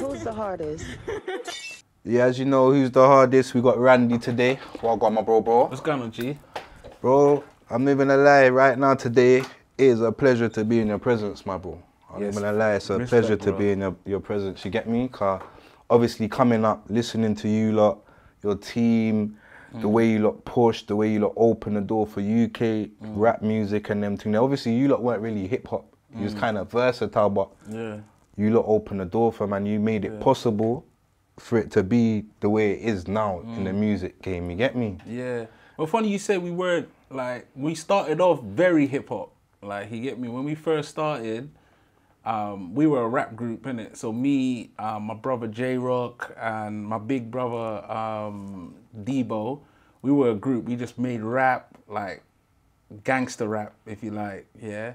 Who's the hardest? Yeah, as you know, who's the hardest? We got Randy today. Well, got my bro, bro. What's going on, G? Bro, I'm not gonna lie. Right now, today it is a pleasure to be in your presence, my bro. I'm Yes. not gonna lie. It's a Respect, pleasure to be in your, your presence. You get me? Cause obviously coming up, listening to you lot, your team, Mm. the way you lot push, the way you lot open the door for UK Mm. rap music and them things. Obviously, you lot weren't really hip hop. You Mm. was kind of versatile, but Yeah. You lot opened the door for man. You made it possible for it to be the way it is now in the Mm. music game. You get me? Yeah. Well, funny you said we weren't like we started off very hip hop. Like you get me when we first started. Um, we were a rap group in it. So me, um, my brother J Rock, and my big brother um, Debo, we were a group. We just made rap like gangster rap, if you like, yeah.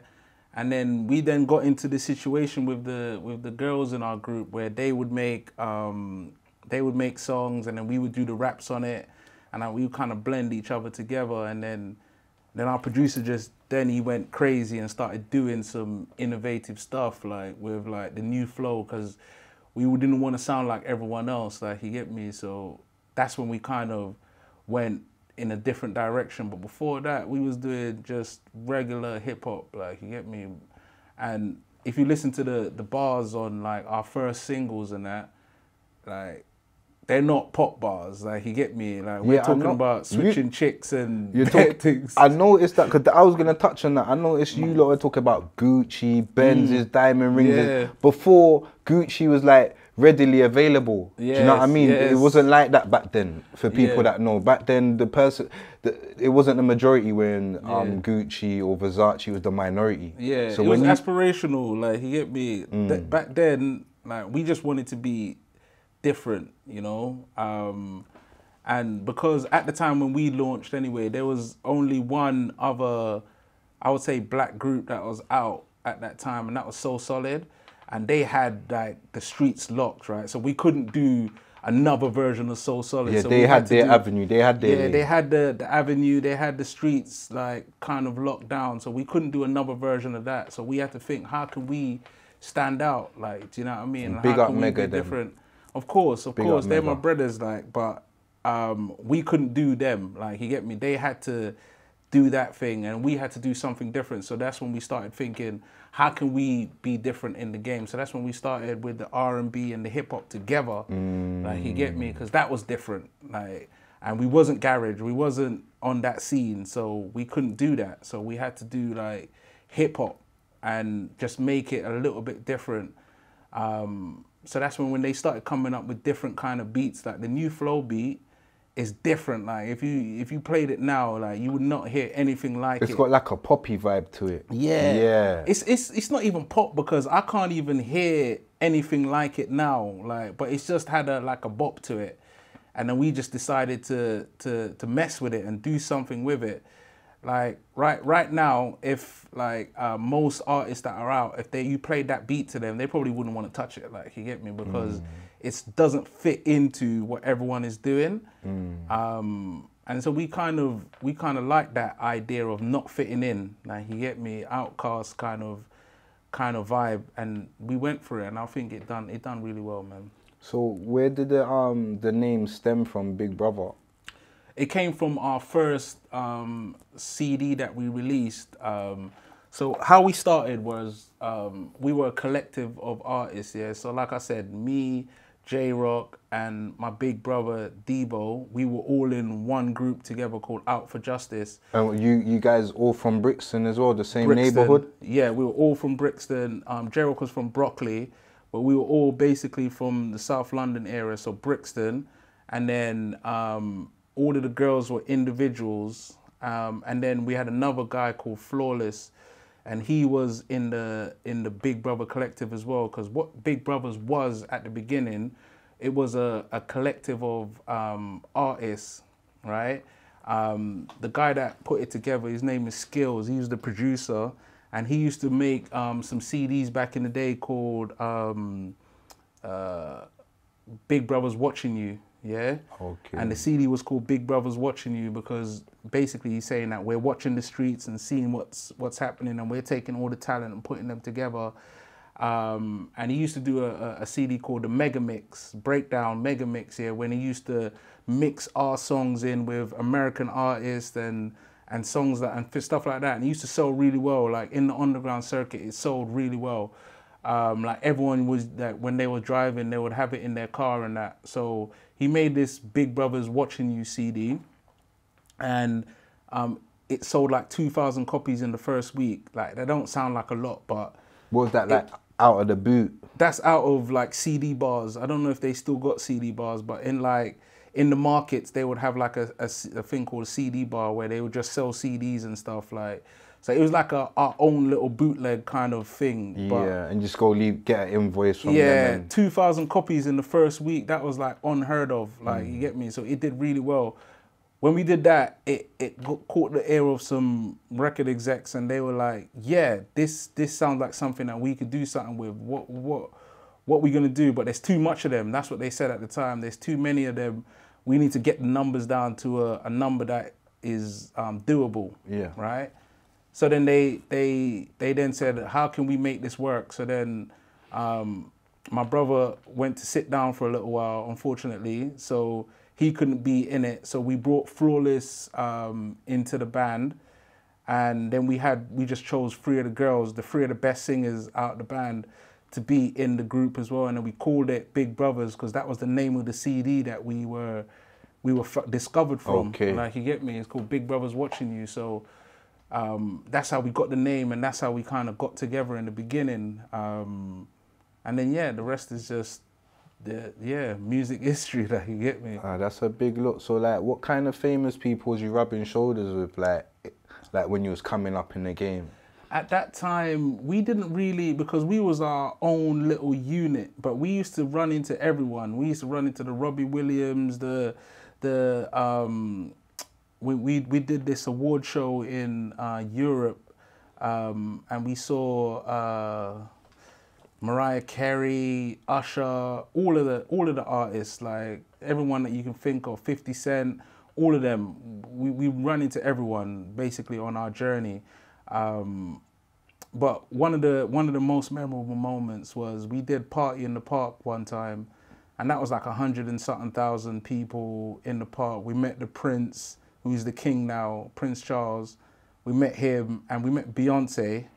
And then we then got into the situation with the with the girls in our group where they would make um, they would make songs and then we would do the raps on it, and we would kind of blend each other together. And then then our producer just then he went crazy and started doing some innovative stuff like with like the new flow because we didn't want to sound like everyone else. Like you get me, so that's when we kind of went in a different direction. But before that, we was doing just regular hip hop, like you get me. And if you listen to the the bars on like our first singles and that, like they're not pop bars, like you get me. Like we're Yeah, talking know. about You- switching chicks and You talk, things. I noticed that because I was gonna touch on that. I noticed you lot were talking about Gucci, Benz's, diamond rings. Mm. Yeah. Before Gucci was like readily available. Do you know what I Yes, mean? It wasn't like that back then. For people Yeah. that know, back then the person, the, it wasn't the majority when um, Yeah. Gucci or Versace was the minority. Yeah, So it when was you, aspirational. Like he get me. Th- back then, like we just wanted to be different, you know. Um, and because at the time when we launched, anyway, there was only one other, I would say, black group that was out at that time, and that was So Solid, and they had like the streets locked, right? So we couldn't do another version of So Solid. yeah, so they we had to their do- avenue. They had their. yeah, they had the, the avenue, they had the streets like kind of locked down, so we couldn't do another version of that. So we had to think, how can we stand out? Like, do you know what I mean? Big how up can we Mega be them. different? Of course, of Big course, they're my brothers, like, but um, we couldn't do them. Like, you get me? They had to do that thing, and we had to do something different. So that's when we started thinking, how can we be different in the game? So that's when we started with the R and B and the hip hop together. Like, you get me? Because that was different. Like, and we wasn't garage, we wasn't on that scene, so we couldn't do that. So we had to do like hip hop and just make it a little bit different. Um, so that's when when they started coming up with different kind of beats, like the new flow beat is different. Like if you if you played it now, like you would not hear anything like It's it. It's got like a poppy vibe to it. Yeah. Yeah. It's it's it's not even pop because I can't even hear anything like it now. Like, but it's just had a like a bop to it, and then we just decided to to to mess with it and do something with it. Like right right now, if like uh, most artists that are out, if they you played that beat to them, they probably wouldn't want to touch it. Like you get me because it doesn't fit into what everyone is doing. Um, and so we kind of we kind of like that idea of not fitting in. Like you get me, outcast kind of kind of vibe, and we went for it, and I think it done it done really well, man. So where did the um the name stem from, Big Brother? It came from our first um, CD that we released. Um, so how we started was um, we were a collective of artists, yeah. So like I said, me, J Rock, and my big brother Debo, we were all in one group together called Out for Justice. And you you guys all from Brixton as well, the same Brixton. neighborhood. Yeah, we were all from Brixton. Um, J Rock was from Brockley, but we were all basically from the South London area, so Brixton. And then um, all of the girls were individuals. Um, and then we had another guy called Flawless, and he was in the in the Big Brovaz collective as well. Because what Big Brovaz was at the beginning, it was a, a collective of um, artists, right? Um, the guy that put it together, his name is Skills. He was the producer, and he used to make um, some CDs back in the day called um, uh, Big Brovaz Watching You. Yeah. Okay. And the CD was called Big Brovaz Watching You because basically saying that we're watching the streets and seeing what's what's happening, and we're taking all the talent and putting them together. Um, and he used to do a, a- CD called the Mega Mix, Breakdown Mega Mix here, when he used to mix our songs in with American artists and and songs that and stuff like that. And he used to sell really well, like in the underground circuit, it sold really well. Um, like everyone was that when they were driving, they would have it in their car and that. So he made this Big Brovaz Watching You CD, and um, it sold like two thousand copies in the first week. Like they don't sound like a lot, but What was that like out of the boot? that's out of like CD bars. I don't know if they still got CD bars, but in like in the markets they would have like a a thing called a CD bar where they would just sell CDs and stuff like. So it was like a our own little bootleg kind of thing. Yeah, and just go leave, get an invoice from yeah, them. Two thousand copies in the first week. That was like unheard of. Like you get me. So it did really well. When we did that, it it got, caught the ear of some record execs, and they were like, "Yeah, this this sounds like something that we could do something with. What what what we gonna do?" But there's too much of them. That's what they said at the time. There's too many of them. We need to get the numbers down to a, a number that is um, doable. Yeah. Right. So then they they they then said, how can we make this work? So then um, my brother went to sit down for a little while, unfortunately, so he couldn't be in it. So we brought Flawless um, into the band, and then we had we just chose three of the girls, the three of the best singers out of the band, to be in the group as well, and then we called it Big Brovaz because that was the name of the CD that we were we were f- discovered from. Okay. Like you get me? It's called Big Brovaz Watching You. So um, that's how we got the name, and that's how we kind of got together in the beginning. Um, and then yeah, the rest is just the yeah music history. That you get me. Ah, that's a big look. So like, what kind of famous people was you rubbing shoulders with, like, like when you was coming up in the game? At that time, we didn't really because we was our own little unit, but we used to run into everyone. We used to run into the Robbie Williams, the the um, we we we did this award show in uh, Europe, um, and we saw. Uh, Mariah Carey, Usher, all of the all of the artists, like everyone that you can think of, 50 Cent, all of them. We, we run into everyone basically on our journey. Um, but one of the one of the most memorable moments was we did party in the park one time, and that was like a hundred and something thousand people in the park. We met the Prince, who's the king now, Prince Charles. We met him, and we met Beyonce.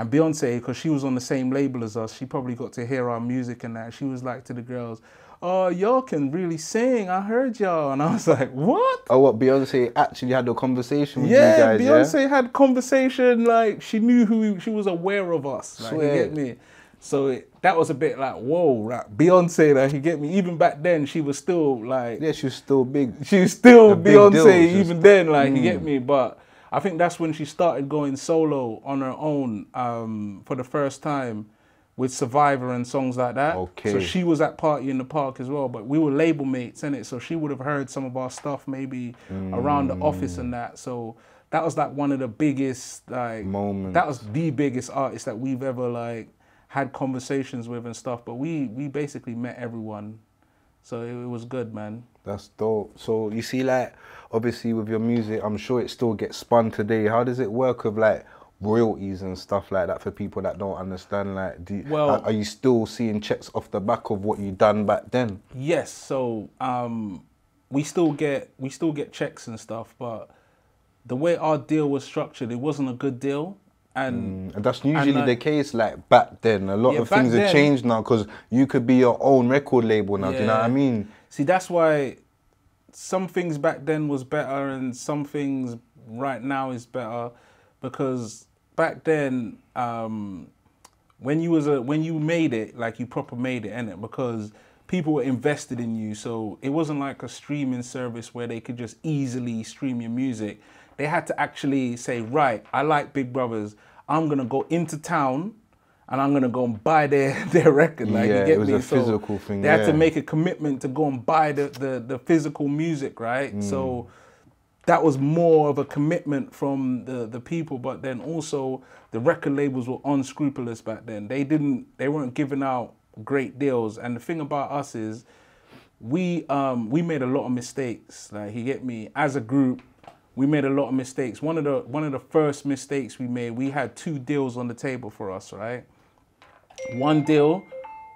And Beyonce, because she was on the same label as us, she probably got to hear our music and that. She was like to the girls, "Oh, y'all can really sing. I heard y'all." And I was like, "What?" Oh, what Beyonce actually had a conversation with Yeah, you guys? Beyonce had conversation like she knew who she was aware of us. Like, you get me? So it, that was a bit like whoa, like Beyonce. Like you get me? Even back then, she was still like Yeah, yeah, she was still big. she was still A Beyonce even then. Like you Mm. get me? But I think that's when she started going solo on her own um, for the first time with Survivor and songs like that. So she was at Party in the Park as well. But we were label mates in it, so she would have heard some of our stuff maybe around the office and that. So that was like one of the biggest like Moments. That was the biggest artist that we've ever like had conversations with and stuff. But we we basically met everyone, so it, it was good, man. That's dope. So you see, like, obviously with your music, I'm sure it still gets spun today. How does it work with like royalties and stuff like that for people that don't understand? Like, do you, Well- are, are you still seeing checks off the back of what you done back then? Yes, so um, we still get we still get checks and stuff, but the way our deal was structured, it wasn't a good deal, and And that's usually like- the case. Like back then, a lot Yeah, of things have changed now because you could be your own record label now. Do you know what I mean? see that's why some things back then was better, and some things right now is better, because back then um, when you was a when you made it like you proper made it, in it Because people were invested in you, so it wasn't like a streaming service where they could just easily stream your music. They had to actually say, right, I like Big Brovaz. I'm gonna go into town and I'm gonna go and buy their their record. Like Yeah, you it get was me? a physical thing, They had to make a commitment to go and buy the the, the physical music, right? Mm. So that was more of a commitment from the, the people, but then also the record labels were unscrupulous back then. They didn't they weren't giving out great deals. And the thing about us is we um we made a lot of mistakes. Like you get me, as a group, we made a lot of mistakes. One of the one of the first mistakes we made, we had two deals on the table for us, right? one deal,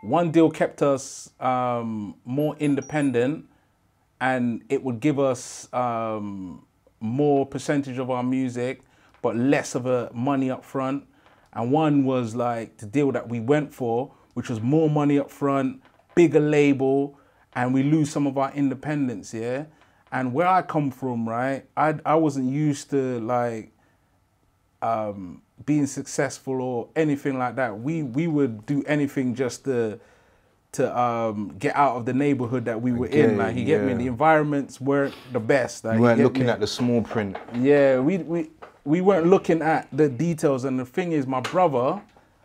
one deal kept us um, more independent, and it would give us um, more percentage of our music, but less of a money up front. And one was like the deal that we went for, which was more money up front, bigger label, and we lose some of our independence, yeah. And where I come from, right, I I wasn't used to like um, being successful or anything like that. We we would do anything just to to um, get out of the neighborhood that we were in. Like you get me. The environments weren't the best. Like, You you weren't looking me? at the small print. Yeah, we we we weren't looking at the details. And the thing is, my brother,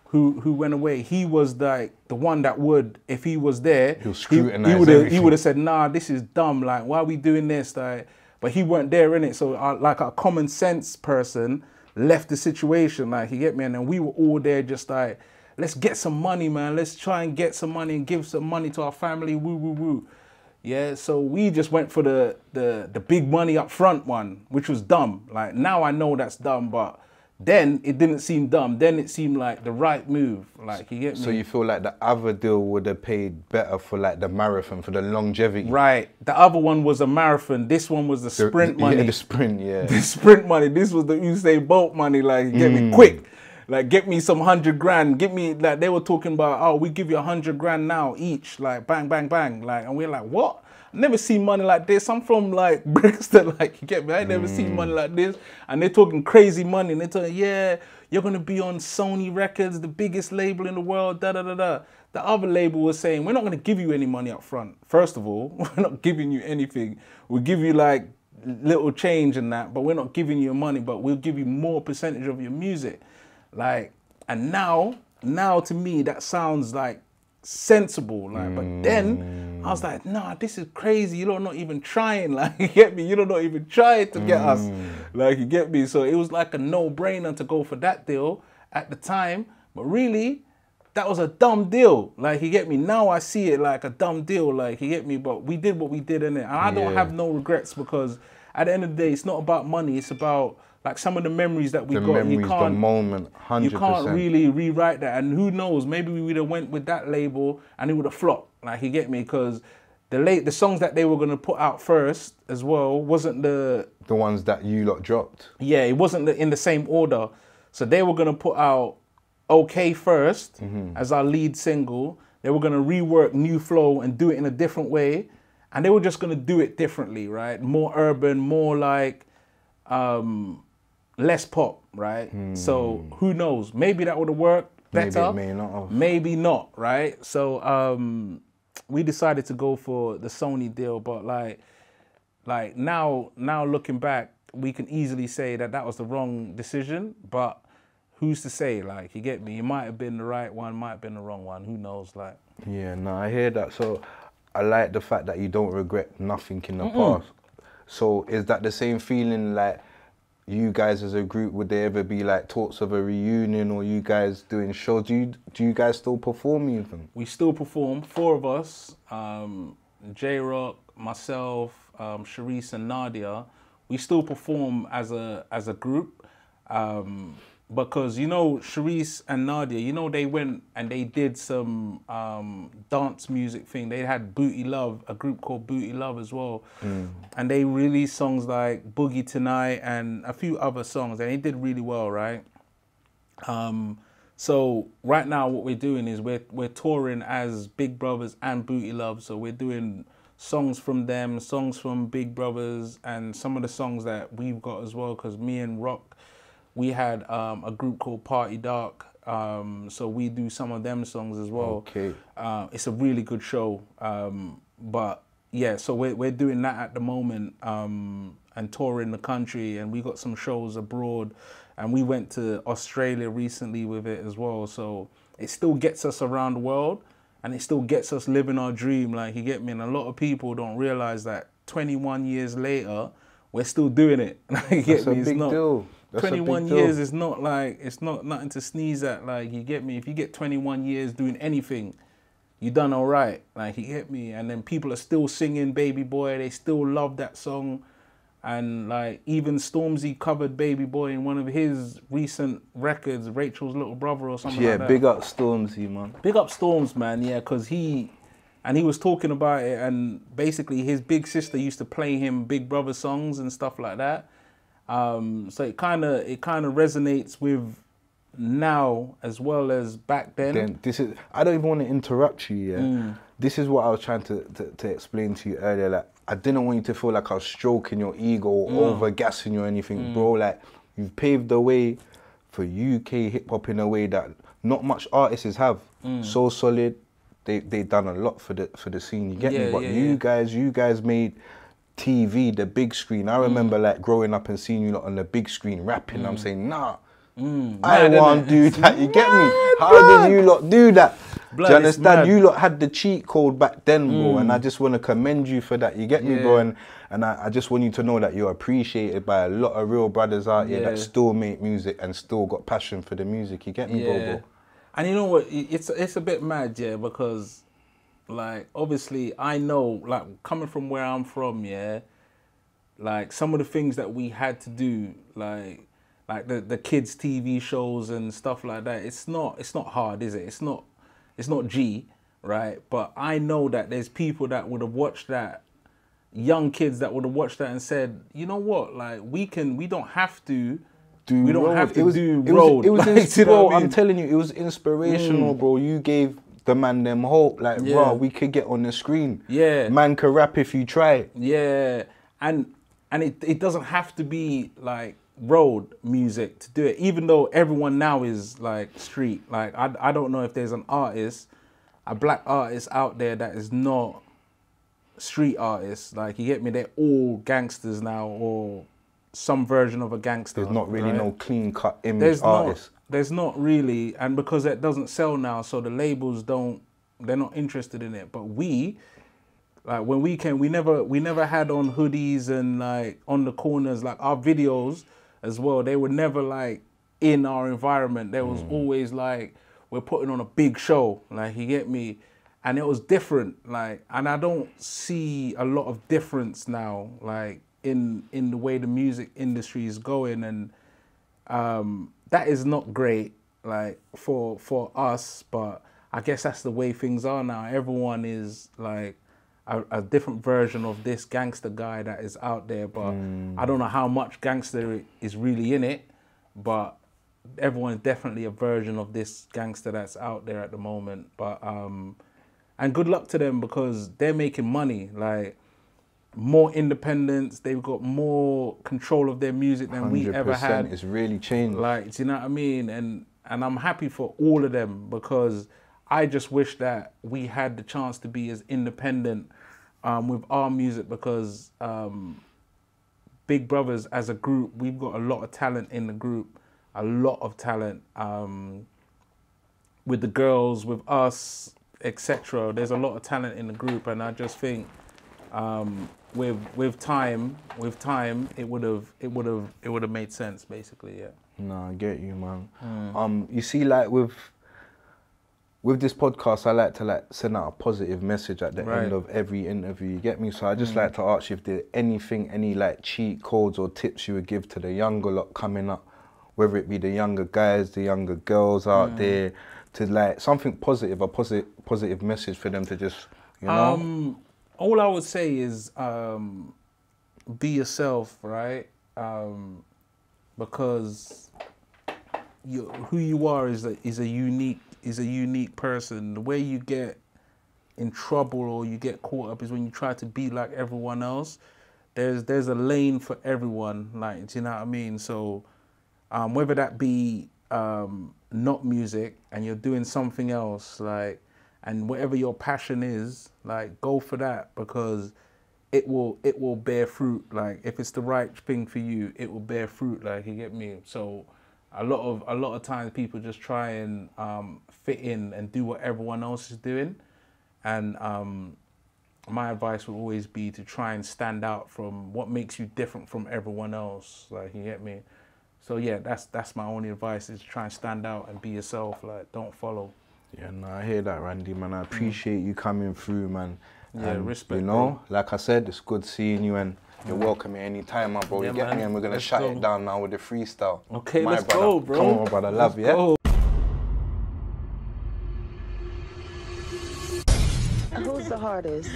who who went away, he was like the one that would, if he was there, He'll he, would have he would have said, "Nah, this is dumb. Like, why are we doing this?" Like, but he weren't there in it. So, uh, like a common sense person left the situation. Like, he get me? And then we were all there, just like, let's get some money, man. Let's try and get some money and give some money to our family. Woo, woo, woo. Yeah, so we just went for the the the big money up front one, which was dumb. Like now I know that's dumb, but then it didn't seem dumb. Then it seemed like the right move. Like you get me? So you feel like the other deal would have paid better for like the marathon, for the longevity. right. The other one was a marathon. This one was the The- sprint money. Yeah, the sprint, yeah. the sprint money. This was the Usain Bolt money. Like, get Mm. me quick. Like, get me some hundred grand. Give me like they were talking about. Oh, we give you a hundred grand now each. Like, bang, bang, bang. Like, and we're like, what? Never seen money like this. I'm from like Brixton. Like, you get me? I never seen money like this. And they're talking crazy money. And they're talking, yeah, you're gonna be on Sony Records, the biggest label in the world. Da da da da. The other label was saying, we're not gonna give you any money up front. First of all, we're not giving you anything. We'll give you like little change and that, but we're not giving you money, but we'll give you more percentage of your music. Like, and now, now to me, that sounds like sensible. Like, but then I was like, nah, this is crazy. You don't not even trying. Like, you get me? You don't not even trying to get us. Mm. Like, you get me? So it was like a no-brainer to go for that deal at the time. But really, that was a dumb deal. Like, you get me? Now I see it like a dumb deal. Like, you get me? But we did what we did in it. And I don't have no regrets because at the end of the day, it's not about money. It's about like some of the memories that we The got. memories, you the can't, moment, 100%. you can't really rewrite that. And who knows? Maybe we would have went with that label and it would have flopped. Like, you get me? Because the late the songs that they were gonna put out first as well wasn't the The ones that you lot dropped. yeah, it wasn't the, in the same order. So they were gonna put out "Okay 1st Mm-hmm. as our lead single. They were gonna rework New Flow and do it in a different way, and they were just gonna do it differently, right? More urban, more like um, less pop, right? So who knows? Maybe that would have worked Hmm. Maybe it better. may not have. Maybe not, right? So um, we decided to go for the Sony deal, but like, like now, now looking back, we can easily say that that was the wrong decision. But who's to say? Like, you get me? It might have been the right one, might have been the wrong one. Who knows? Like, Yeah, no, I hear that. So I like the fact that you don't regret nothing in the past. So is that the same feeling like you guys as a group would there ever be like talks of a reunion or you guys doing shows? Do you do you guys still perform even? we still perform. Four of us, um, J Rock, myself, um, Cherise, and Nadia. We still perform as a as a group um, because you know Cherise and Nadia. You know they went and they did some um, dance music thing. They had Booty Luv, a group called Booty Luv as well, and they released songs like Boogie Tonight and a few other songs, and they did really well, right? Um, so right now, what we're doing is we're we're touring as Big Brovaz and Booty Luv. So we're doing songs from them, songs from Big Brovaz, and some of the songs that we've got as well. Because me and Rock, we had um, a group called Party Dark. Um, so we do some of them songs as well. Okay. Uh, it's a really good show. Um, but yeah, so we're we're doing that at the moment um, and touring the country, and we got some shows abroad, and we went to Australia recently with it as well. So it still gets us around the world, and it still gets us living our dream. Like you get me, and a lot of people don't realize that 21 years later, we're still doing it. Like, you get That's a big not- deal. That's a big 21 deal. years is not like it's not nothing to sneeze at. Like you get me. If you get 21 years doing anything, you done all right. Like you get me. And then people are still singing "Baby Boy." They still love that song. and like even Stormzy covered Baby Boy in one of his recent records, Rachael's little brother or something Yeah, like that. big up Stormzy, man. Big up Storms, man. Yeah, because he and he was talking about it, and basically his big sister used to play him Big Brother songs and stuff like that. Um, so it kind of it kind of resonates with now as well as back then. Then this is I don't even want to interrupt you, yeah. Mm. This is what I was trying to, to, to explain to you earlier. Like I didn't want you to feel like I was stroking your ego or Mm. over gassing you or anything, bro. Like you've paved the way for UK hip hop in a way that not much artists have. Mm. So solid. They they done a lot for the for the scene. You get Yeah, me? But yeah, you yeah. guys, you guys made TV, the big screen. I remember Mm. like growing up and seeing you lot on the big screen rapping. I'm saying, nah, I Mm. Innit? to do that. You get me? How did you lot do that? Blood, do you understand? You lot had the cheat code back then, bro, and I just want to commend you for that. You get me, bro? And and I, I just want you to know that you're appreciated by a lot of real brothers out here Yeah. that still make music and still got passion for the music. You get me, bro, bro? And you know what? It's it's a bit mad, yeah, because like obviously I know like coming from where I'm from, yeah, like some of the things that we had to do, like like the the kids TV shows and stuff like that. It's not it's not hard, is it? It's not it's not G, right? But I know that there's people that would have watched that young kids that would have watched that and said, you know what, like we can, we don't have to, Do we don't road. have to it was, do it. Was, it was, Like, you know I I'm mean? telling you, it was inspirational, mm. bro. You gave the man them hope. Like, Yeah. bro, we could get on the screen. Yeah. Man can rap if you try. Yeah, and and it it doesn't have to be like road music to do it. Even though everyone now is like street. Like I I don't know if there's an artist, a black artist out there that is not street artist. Like you get me? They're all gangsters now, or some version of a gangster. There's not really right? no clean cut image there's artist. There's not really and because it doesn't sell now so the labels don't they're not interested in it. But we like when we came we never we never had on hoodies and like on the corners like our videos as well they were never like in our environment. There was always like we're putting on a big show like you get me? And it was different like and i don't see a lot of difference now like in in the way the music industry is going. And um, that is not great like for for us but i guess that's the way things are now. Everyone is like a, a different version of this gangster guy that is out there but i don't know how much gangster is really in it but everyone is definitely a version of this gangster that's out there at the moment. But um and good luck to them because they're making money like more independence they've got more control of their music than we ever 100%. had It's really changed. like, do you know what I mean? And and I'm happy for all of them because I just wish that we had the chance to be as independent um, with our music because um, Big Brovaz as a group, we've got a lot of talent in the group, a lot of talent um, with the girls, with us, etc. There's a lot of talent in the group, and I just think um, with with time, with time, it would have it would have it would have made sense, basically. Yeah. No, I get you, man. Hmm. Um, you see, like with with this podcast, I like to like send out a positive message at the Right. End of every interview. You get me? So I just like to ask you if there anything, any like cheat codes or tips you would give to the younger lot coming up, whether it be the younger guys, the younger girls out there, to like something positive, a positive positive message for them to just, you know. Um, all I would say is um, be yourself, right? Um, because you, who you are is a, is a unique is a unique person. The way you get in trouble or you get caught up is when you try to be like everyone else. There's there's a lane for everyone. Like, do you know what I mean? So um, whether that be um, not music and you're doing something else, like, and whatever your passion is, like, go for that because it will it will bear fruit. Like, if it's the right thing for you, it will bear fruit. Like, you get me? So, a lot of a lot of times people just try and um, fit in and do what everyone else is doing, and um, my advice would always be to try and stand out from what makes you different from everyone else. Like you get me. So yeah, that's that's my only advice is try and stand out and be yourself. Like don't follow. Yeah, no, I hear that, Randy, man. I mm. appreciate you coming through, man. Yeah, And, respect, You know, like I said, it's good seeing you, and You're mm. welcome here anytime, my bro. Yeah, you get man. me? And we're gonna Let's shut go. it down now with the freestyle. Okay, My let's brother. go, bro. Come on, my brother. Love, Let's yeah? go. Who's the hardest?